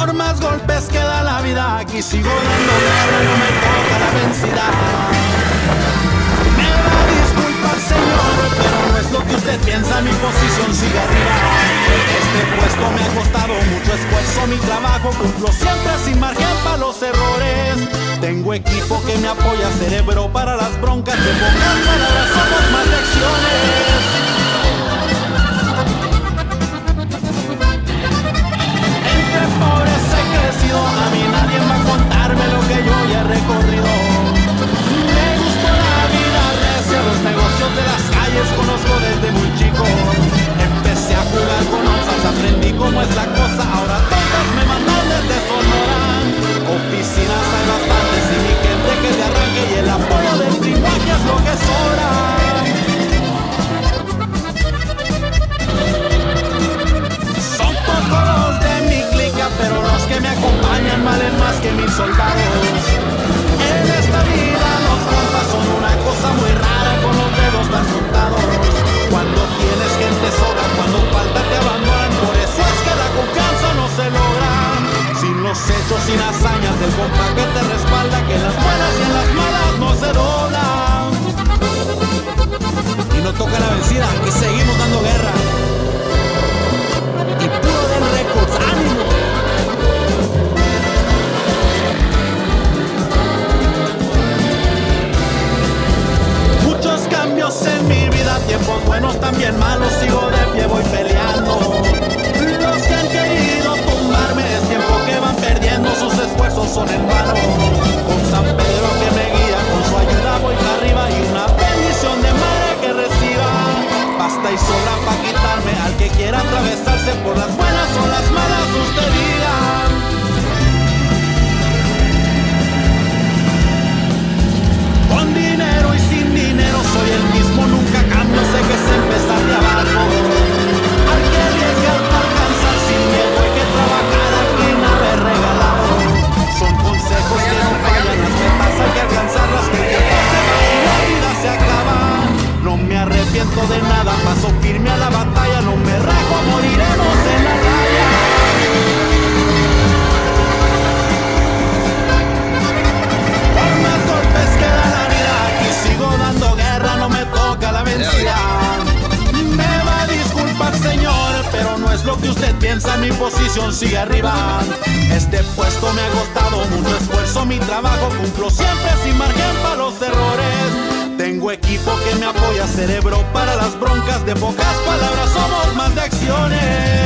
Por más golpes que da la vida, aquí sigo dando guerra, no me toca la vencida. Me va a disculpar, señor, pero no es lo que usted piensa, mi posición sigue arriba. Este puesto me ha costado mucho esfuerzo, mi trabajo cumplo siempre sin margen para los errores. Tengo equipo que me apoya, cerebro para las broncas, de pocas palabras la cosa. Ahora todas me mandan desde Sonora. Oficinas hay bastantes y mi gente que se arranque y el apoyo del primo es lo que sobra. pero los que me acompañan valen más que mis soldados. Los hechos, sin hazañas del compa que te respalda, que las buenas y en las malas no se doblan. Y no toca la vencida, que seguimos dando guerra. Y puro del récords, ánimo. en mi vida, tiempos buenos, también malos, sigo de Sobra para quitarme al que quiera atravesarse por las buenas o las malas, firme a la batalla, no me rajo, moriremos en la raya. dando guerra, no me toca la vencida. Me va a disculpar, señor, pero no es lo que usted piensa, mi posición sigue arriba. Este puesto me ha costado mucho esfuerzo, mi trabajo cumplo siempre sin margen para los errores. Equipo que me apoya, cerebro para las broncas, de pocas palabras somos más de acciones.